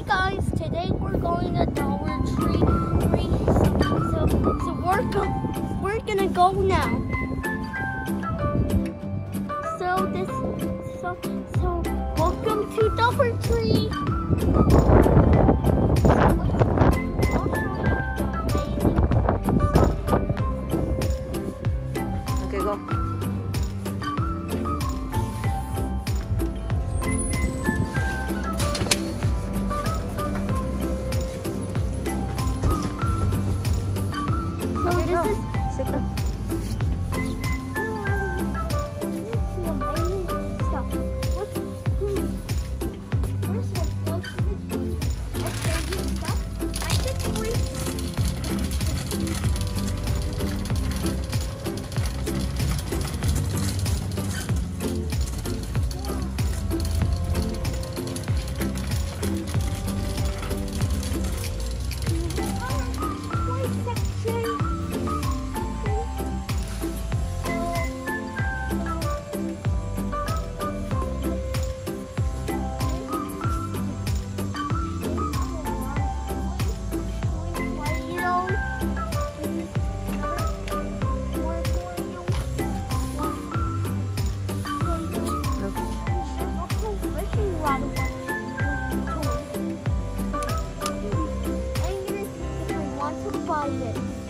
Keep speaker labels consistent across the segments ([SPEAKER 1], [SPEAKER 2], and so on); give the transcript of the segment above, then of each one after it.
[SPEAKER 1] Hi guys, today we're going to Dollar Tree. Tree. So, so, so we're go we're gonna go now. So this so so welcome to Dollar Tree.
[SPEAKER 2] Okay, go.
[SPEAKER 1] Buy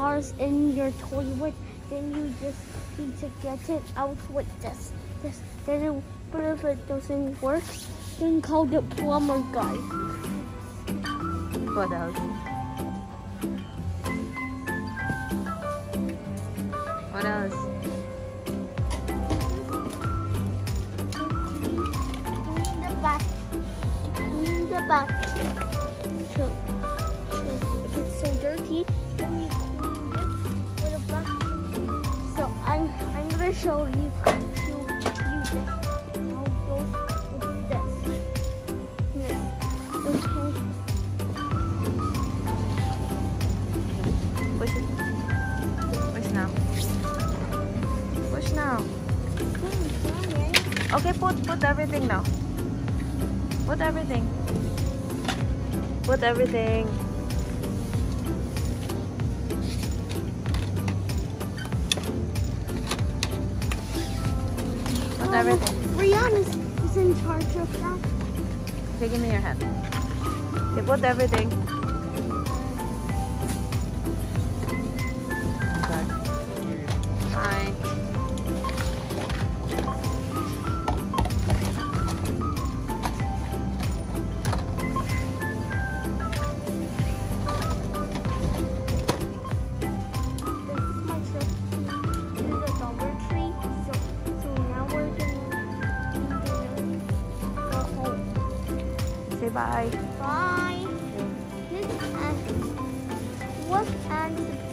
[SPEAKER 1] cars in your toilet, then you just need to get it out with this. This then it, but if it doesn't work, then call the plumber guy.
[SPEAKER 2] What else? What else?
[SPEAKER 1] Clean the back. Clean the back. Gonna show you how use it. I'll go with this. This. Okay.
[SPEAKER 2] Push it. Push now. Push now. Okay, put put everything now. Put everything. Put everything. Put everything.
[SPEAKER 1] Rihanna is in charge of that.
[SPEAKER 2] Okay, give me your hand. Okay, put everything. Bye.
[SPEAKER 1] Bye. And look. Like